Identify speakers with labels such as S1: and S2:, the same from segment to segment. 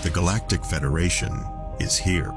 S1: The Galactic Federation is here.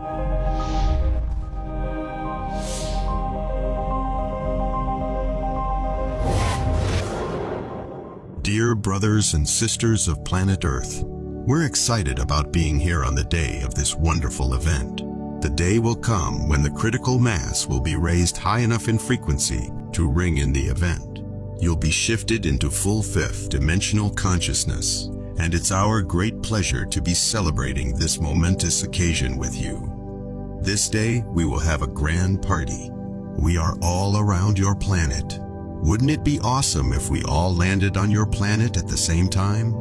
S1: Dear brothers and sisters of planet Earth, we're excited about being here on the day of this wonderful event. The day will come when the critical mass will be raised high enough in frequency to ring in the event. You'll be shifted into full fifth dimensional consciousness, and it's our great pleasure to be celebrating this momentous occasion with you. This day, we will have a grand party. We are all around your planet. Wouldn't it be awesome if we all landed on your planet at the same time?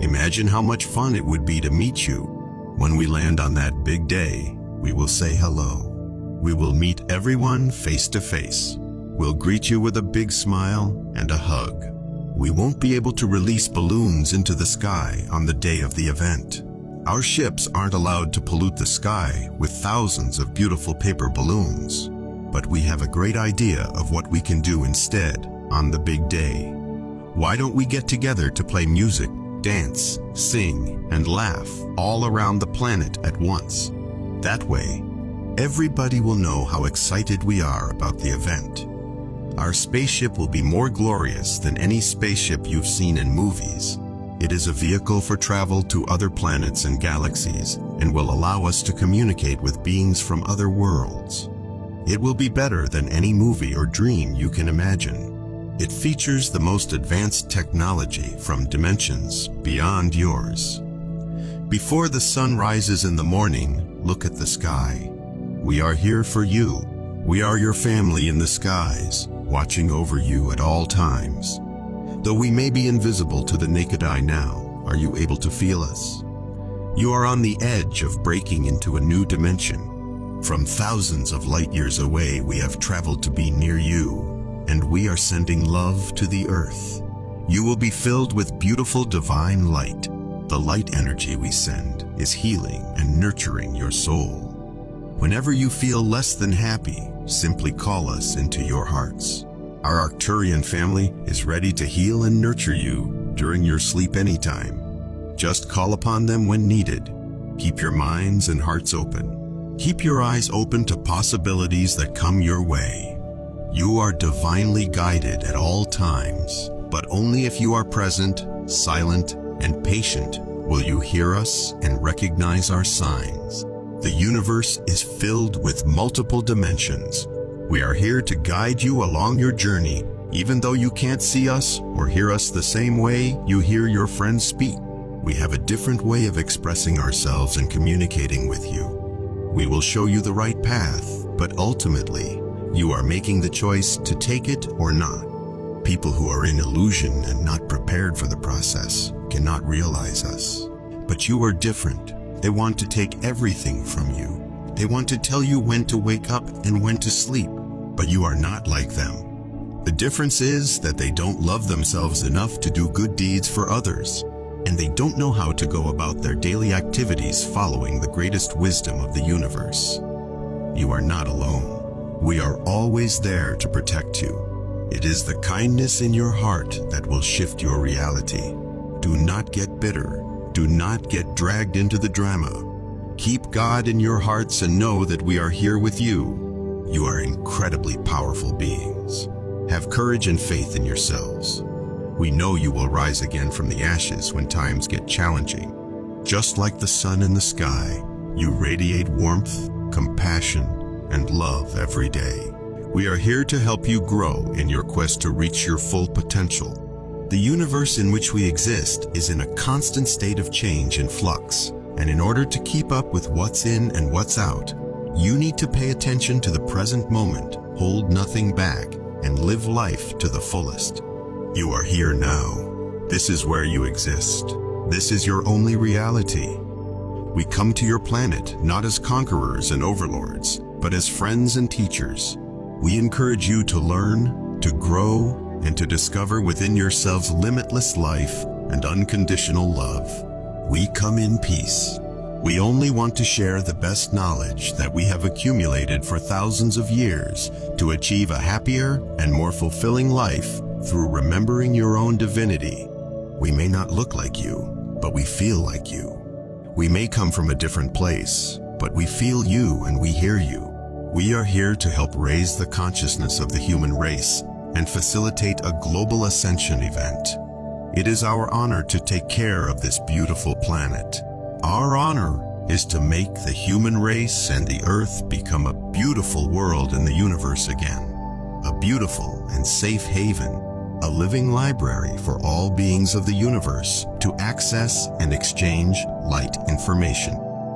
S1: Imagine how much fun it would be to meet you. When we land on that big day, we will say hello. We will meet everyone face to face. We'll greet you with a big smile and a hug. We won't be able to release balloons into the sky on the day of the event. Our ships aren't allowed to pollute the sky with thousands of beautiful paper balloons. But we have a great idea of what we can do instead on the big day. Why don't we get together to play music, dance, sing, and laugh all around the planet at once? That way, everybody will know how excited we are about the event. Our spaceship will be more glorious than any spaceship you've seen in movies. It is a vehicle for travel to other planets and galaxies and will allow us to communicate with beings from other worlds. It will be better than any movie or dream you can imagine. It features the most advanced technology from dimensions beyond yours. Before the sun rises in the morning, look at the sky. We are here for you. We are your family in the skies, watching over you at all times. Though we may be invisible to the naked eye now, are you able to feel us? You are on the edge of breaking into a new dimension. From thousands of light years away, we have traveled to be near you, and we are sending love to the earth. You will be filled with beautiful divine light. The light energy we send is healing and nurturing your soul. Whenever you feel less than happy, simply call us into your hearts. Our Arcturian family is ready to heal and nurture you during your sleep anytime. Just call upon them when needed. Keep your minds and hearts open. Keep your eyes open to possibilities that come your way. You are divinely guided at all times, but only if you are present, silent, and patient will you hear us and recognize our signs. The universe is filled with multiple dimensions. We are here to guide you along your journey, even though you can't see us or hear us the same way you hear your friends speak. We have a different way of expressing ourselves and communicating with you. We will show you the right path, but ultimately, you are making the choice to take it or not. People who are in illusion and not prepared for the process cannot realize us. But you are different. They want to take everything from you. They want to tell you when to wake up and when to sleep, but you are not like them. The difference is that they don't love themselves enough to do good deeds for others, and they don't know how to go about their daily activities following the greatest wisdom of the universe. You are not alone. We are always there to protect you. It is the kindness in your heart that will shift your reality. Do not get bitter. Do not get dragged into the drama. Keep God in your hearts and know that we are here with you. You are incredibly powerful beings. Have courage and faith in yourselves. We know you will rise again from the ashes when times get challenging. Just like the sun in the sky, you radiate warmth, compassion, and love every day. We are here to help you grow in your quest to reach your full potential. The universe in which we exist is in a constant state of change and flux, and in order to keep up with what's in and what's out, you need to pay attention to the present moment, hold nothing back, and live life to the fullest. You are here now. This is where you exist. This is your only reality. We come to your planet not as conquerors and overlords, but as friends and teachers. We encourage you to learn, to grow, and to discover within yourselves limitless life and unconditional love. We come in peace. We only want to share the best knowledge that we have accumulated for thousands of years to achieve a happier and more fulfilling life through remembering your own divinity. We may not look like you, but we feel like you. We may come from a different place, but we feel you and we hear you. We are here to help raise the consciousness of the human race and facilitate a global ascension event. It is our honor to take care of this beautiful planet. Our honor is to make the human race and the earth become a beautiful world in the universe again. A beautiful and safe haven, a living library for all beings of the universe to access and exchange light information.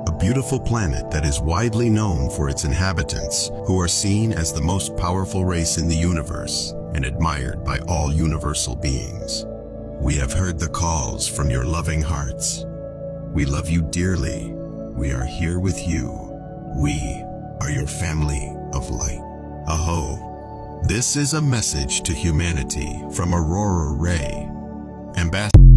S1: A beautiful planet that is widely known for its inhabitants, who are seen as the most powerful race in the universe and admired by all universal beings. We have heard the calls from your loving hearts. We love you dearly. We are here with you. We are your family of light. Aho. This is a message to humanity from Aurora Ray, Ambassador.